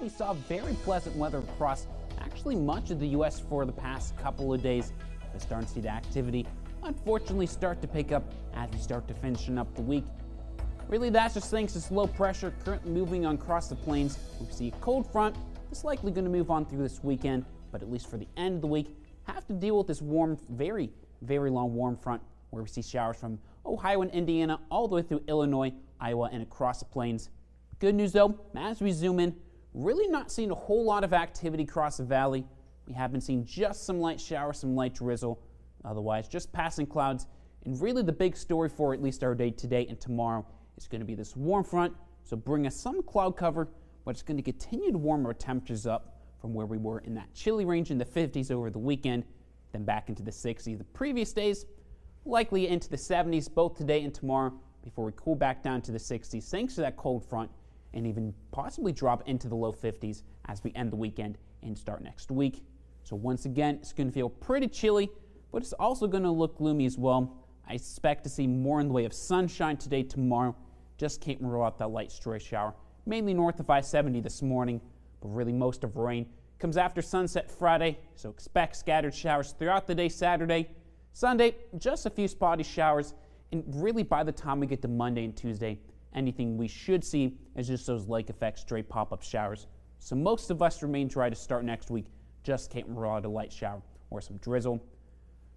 We saw very pleasant weather across actually much of the U.S. for the past couple of days. We're starting to see the activity unfortunately start to pick up as we start to finishing up the week. Really, that's just thanks to slow pressure currently moving on across the plains. We see a cold front that's likely going to move on through this weekend, but at least for the end of the week, have to deal with this warm, very, very long warm front where we see showers from Ohio and Indiana all the way through Illinois, Iowa, and across the plains. Good news though, as we zoom in, really not seeing a whole lot of activity across the valley. We have been seeing just some light showers, some light drizzle. Otherwise, just passing clouds. And really, the big story for at least our day today and tomorrow is going to be this warm front. So, bring us some cloud cover, but it's going to continue to warm our temperatures up from where we were in that chilly range in the 50s over the weekend, then back into the 60s the previous days, likely into the 70s both today and tomorrow before we cool back down to the 60s thanks to that cold front and even possibly drop into the low 50s as we end the weekend and start next week. So once again, it's going to feel pretty chilly, but it's also going to look gloomy as well. I expect to see more in the way of sunshine today, tomorrow. Just can't rule out that light stray shower, mainly north of I-70 this morning, but really most of rain comes after sunset Friday, so expect scattered showers throughout the day Saturday. Sunday, just a few spotty showers, and really by the time we get to Monday and Tuesday, anything we should see is just those lake effect stray pop-up showers. So most of us remain dry to start next week, just can't rule out a light shower or some drizzle.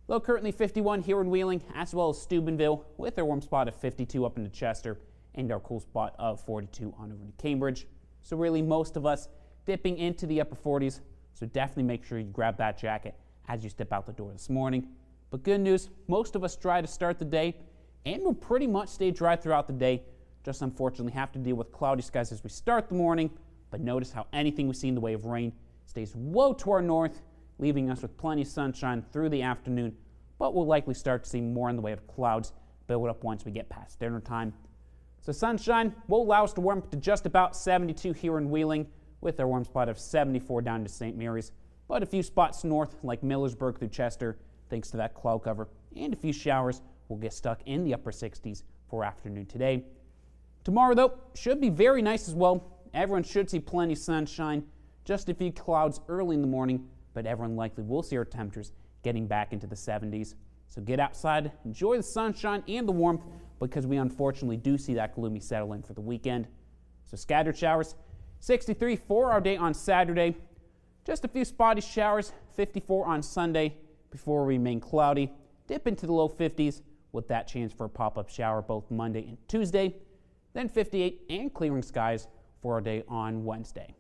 Low currently 51 here in Wheeling, as well as Steubenville, with our warm spot of 52 up into Chester, and our cool spot of 42 on over to Cambridge. So really most of us dipping into the upper 40s, so definitely make sure you grab that jacket as you step out the door this morning. But good news, most of us dry to start the day, and will pretty much stay dry throughout the day. Just unfortunately have to deal with cloudy skies as we start the morning, but notice how anything we see in the way of rain stays woe to our north leaving us with plenty of sunshine through the afternoon, but we'll likely start to see more in the way of clouds build up once we get past dinner time. So sunshine will allow us to warm up to just about 72 here in Wheeling, with our warm spot of 74 down to St. Mary's, but a few spots north like Millersburg through Chester, thanks to that cloud cover, and a few showers will get stuck in the upper 60s for afternoon today. Tomorrow, though, should be very nice as well. Everyone should see plenty of sunshine, just a few clouds early in the morning, but everyone likely will see our temperatures getting back into the 70s. So get outside, enjoy the sunshine and the warmth because we unfortunately do see that gloomy settle in for the weekend. So scattered showers, 63 for our day on Saturday. Just a few spotty showers, 54 on Sunday before we remain cloudy. Dip into the low 50s with that chance for a pop-up shower both Monday and Tuesday. Then 58 and clearing skies for our day on Wednesday.